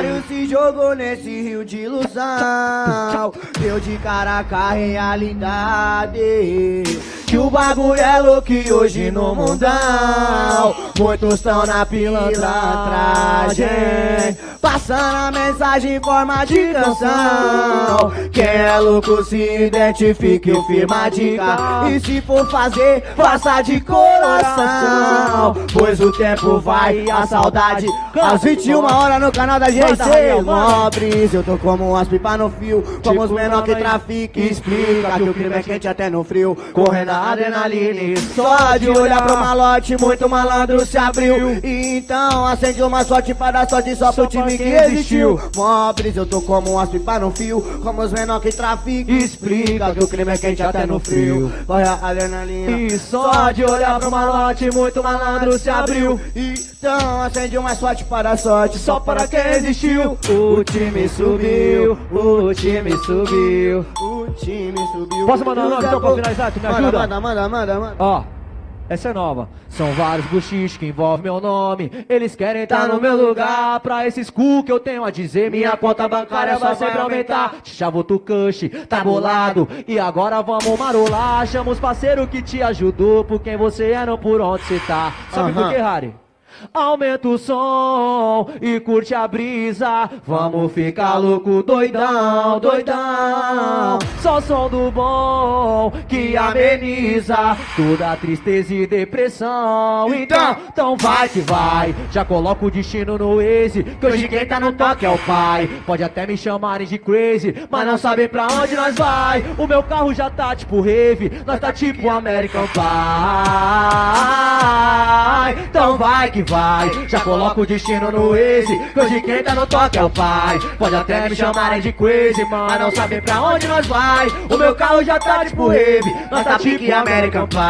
otário se jogou nesse rio de ilusão. Deu de cara com a realidade. Que o bagulho é louco hoje no mundão Muitos estão na pilantragem Passando a mensagem em forma de canção. Quem é louco se identifique, eu firma a dica. E se for fazer, faça de coração. Pois o tempo vai, a saudade. Às 21 horas no canal da GC Nobres, eu tô como umas pipas no fio. Como os menor que trafica Explica que o crime é quente até no frio. Correndo a adrenalina Só de olhar pro malote, muito malandro se abriu. Então acende uma sorte para dar sorte só pro time que existiu. Mobres, eu tô como umas pipas no fio. Como os menor que trafica Explica que o crime é quente até no frio. Corre a adrenalina. E só de olhar pro malote, muito malandro se abriu. Então acende uma sorte para dar sorte Só para quem existiu. O time subiu, o time subiu. O time subiu. Posso mandar um nome então pra finalizar? Tu me Manda, ajuda? manda, manda, manda, manda. Ó, essa é nova. São vários buchiches que envolvem meu nome. Eles querem estar no meu lugar. Pra esses cu que eu tenho a dizer, minha conta bancária vai sempre aumentar. Chavo tu cush, tá bolado. E agora vamos marolar. Chama os parceiros que te ajudou. Por quem você é, não por onde você tá. Sabe por Aham. que, Harry? Aumenta o som e curte a brisa. Vamos ficar louco, doidão, doidão. Só som do bom que ameniza toda a tristeza e depressão. Então, então vai que vai. Já coloca o destino no Waze. Que hoje quem tá no toque é o pai. Pode até me chamarem de crazy, mas não sabem pra onde nós vai. O meu carro já tá tipo rave, nós tá tipo American Pie. Então vai que vai. Já coloca o destino no Waze. Que hoje quem tá no toque é o pai. Pode até me chamarem de crazy, mas não sabem pra onde nós vai. O meu carro já tá tipo rave, nós tá tipo American Pie.